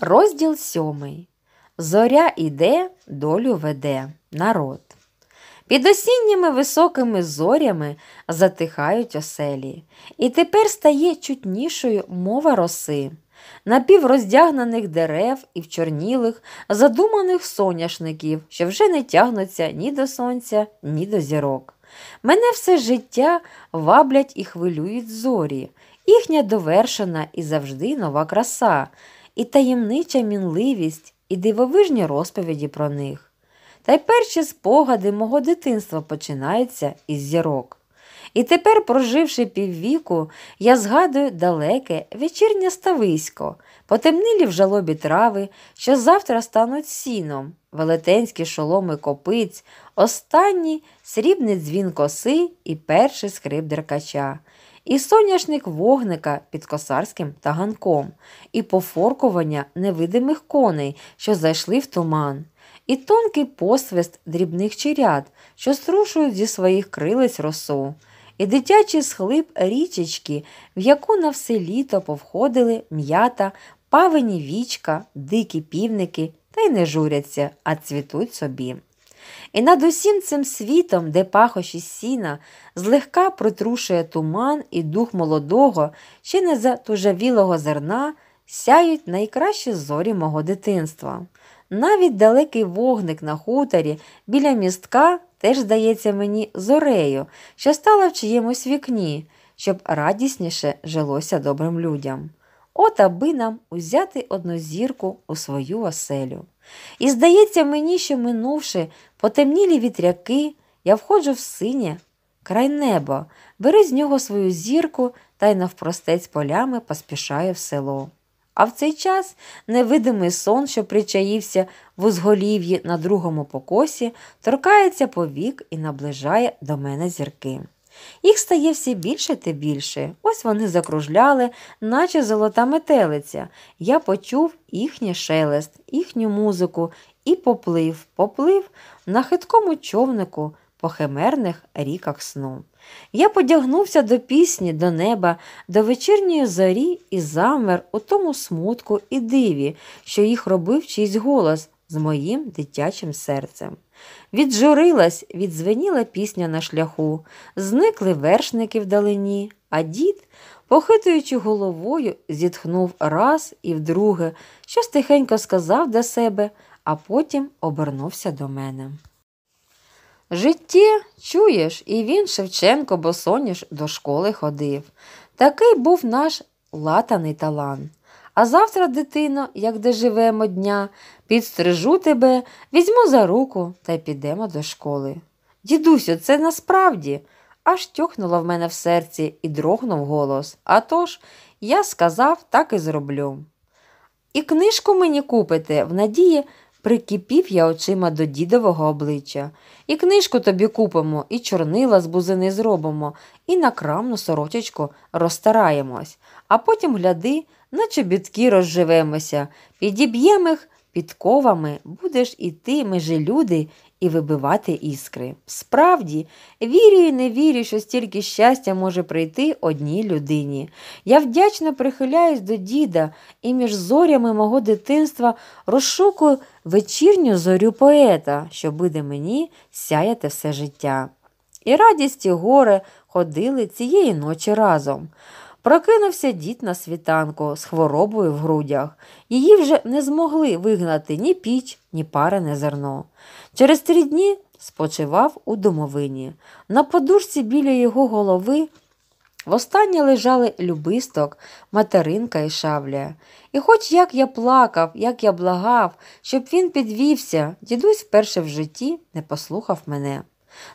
Розділ сьомий. Зоря іде, долю веде народ. Під осінніми високими зорями затихають оселі, і тепер стає чутнішою мова роси, напівроздягнених дерев і вчорнілих, задуманих соняшників, що вже не тягнуться ні до сонця, ні до зірок. Мене все життя ваблять і хвилюють зорі, їхня довершена і завжди нова краса і таємнича мінливість, і дивовижні розповіді про них. Та й перші спогади мого дитинства починаються із зірок. І тепер, проживши піввіку, я згадую далеке вечірнє стависько, потемнілі в жалобі трави, що завтра стануть сіном, велетенські шоломи копиць, останній срібний дзвін коси і перший скрип деркача і соняшник вогника під косарським таганком, і пофоркування невидимих коней, що зайшли в туман, і тонкий посвист дрібних чирят, що струшують зі своїх крилиць росу, і дитячий схлип річечки, в яку на все літо повходили м'ята, павені вічка, дикі півники та й не журяться, а цвітуть собі. І над усім цим світом, де пахощі сіна, злегка притрушує туман і дух молодого, ще не затужавілого зерна, сяють найкращі зорі мого дитинства. Навіть далекий вогник на хуторі біля містка теж здається мені зорею, що стала в чиємусь вікні, щоб радісніше жилося добрим людям. От аби нам узяти одну зірку у свою оселю. І здається мені, що минувши потемнілі вітряки, я входжу в синє, край неба, бери з нього свою зірку та й навпростець полями поспішає в село. А в цей час невидимий сон, що причаївся в узголів'ї на другому покосі, торкається повік і наближає до мене зірки. Їх стає все більше та більше. Ось вони закружляли, наче золота метелиця. Я почув їхній шелест, їхню музику і поплив, поплив на хиткому човнику по химерних ріках сну. Я подягнувся до пісні, до неба, до вечірньої зорі і замер у тому смутку і диві, що їх робив чийсь голос з моїм дитячим серцем. Віджурилась, відзвеніла пісня на шляху, зникли вершники вдалині, а дід, похитуючи головою, зітхнув раз і вдруге, щось тихенько сказав до себе, а потім обернувся до мене. Житті, чуєш, і він, Шевченко, босоніж, до школи ходив. Такий був наш латаний талант. А завтра, дитино, як де живемо дня, підстрижу тебе, візьму за руку та й підемо до школи. Дідусю, це насправді. Аж тьохнуло в мене в серці і дрогнув голос. А тож, я сказав, так і зроблю. І книжку мені купите, в надії, прикипів я очима до дідового обличчя. І книжку тобі купимо, і чорнила з бузини зробимо, і на крамну сорочечку розстараємось, а потім гляди, на чобітки розживемося, підіб'ємо їх підковами, будеш іти, ми же люди, і вибивати іскри. Справді, вірю і не вірю, що стільки щастя може прийти одній людині. Я вдячно прихиляюсь до діда і між зорями мого дитинства розшукую вечірню зорю поета, що буде мені сяяти все життя. І радість і горе ходили цієї ночі разом. Прокинувся дід на світанку з хворобою в грудях. Її вже не змогли вигнати ні піч, ні парене зерно. Через три дні спочивав у домовині. На подушці біля його голови востаннє лежали любисток, материнка і шавля. І хоч як я плакав, як я благав, щоб він підвівся, дідусь вперше в житті не послухав мене.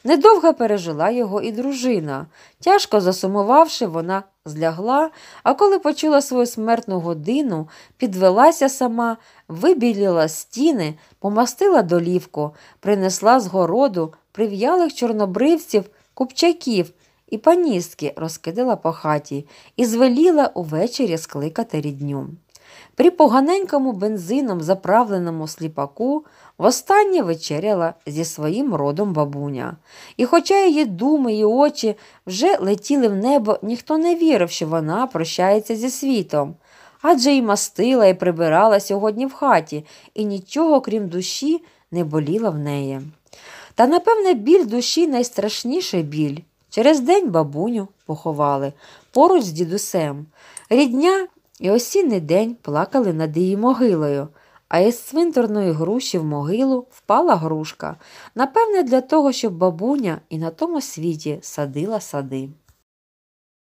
Недовго пережила його і дружина. Тяжко засумувавши, вона злягла, а коли почула свою смертну годину, підвелася сама, вибіліла стіни, помастила долівку, принесла з городу прив'ялих чорнобривців, купчаків і паністки розкидала по хаті і звеліла увечері скликати рідню. При поганенькому бензином заправленому сліпаку востаннє вечеряла зі своїм родом бабуня. І, хоча її думи і очі вже летіли в небо, ніхто не вірив, що вона прощається зі світом. адже і мастила, і прибирала сьогодні в хаті, і нічого, крім душі, не боліло в неї. Та, напевне, біль душі найстрашніший біль. Через день бабуню поховали поруч з дідусем. Рідня і осінний день плакали над її могилою, а із цвинтарної груші в могилу впала грушка. Напевне, для того, щоб бабуня і на тому світі садила сади.